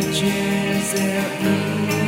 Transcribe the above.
creatures be.